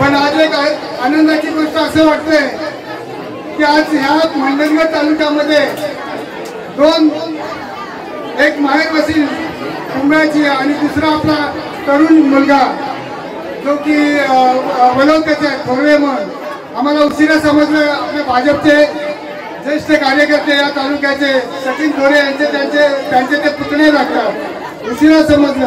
पण आज एक आनंदाची गोष्ट असं वाटते की आज ह्या मंडणगड तालुक्यामध्ये दोन एक माहेर बसील कुंभाची आणि दुसरा आपला तरुण मुलगा जो की वलवत्याचा थोरवे म्हणून. आम्हाला उशिरा समजलं आपले भाजपचे ज्येष्ठ कार्यकर्ते या तालुक्याचे सचिन थोरे यांचे त्यांचे त्यांचे ते पुतणे लागतात. उशिरा समजलं.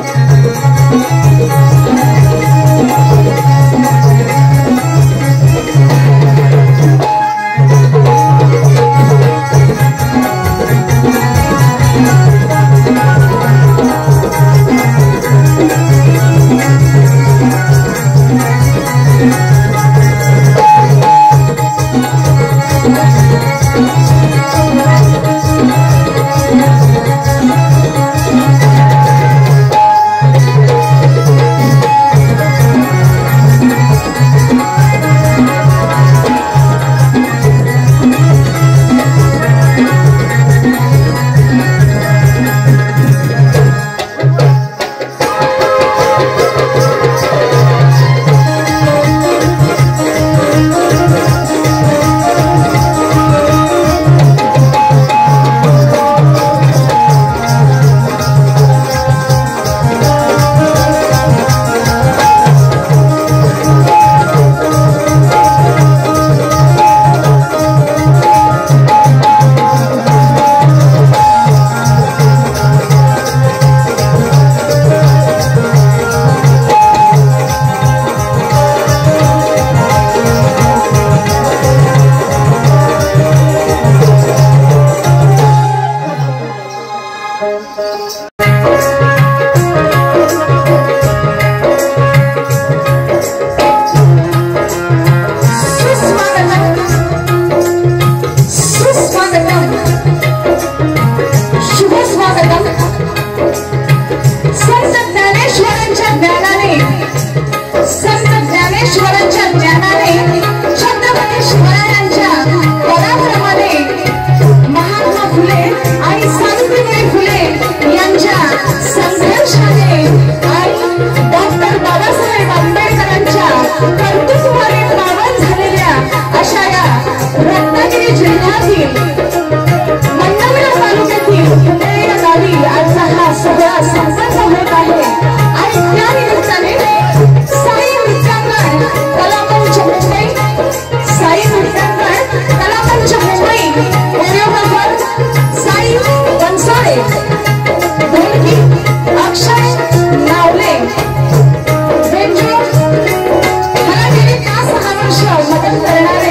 ¡Gracias!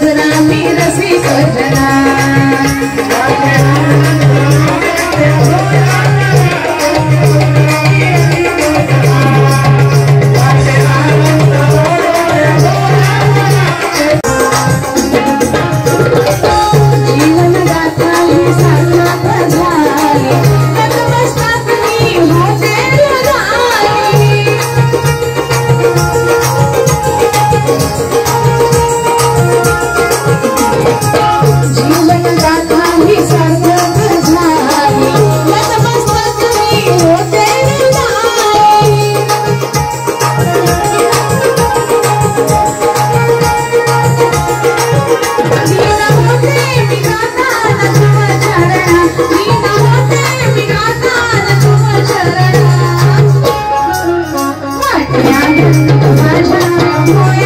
भजना मी रसिक भजना Mas já foi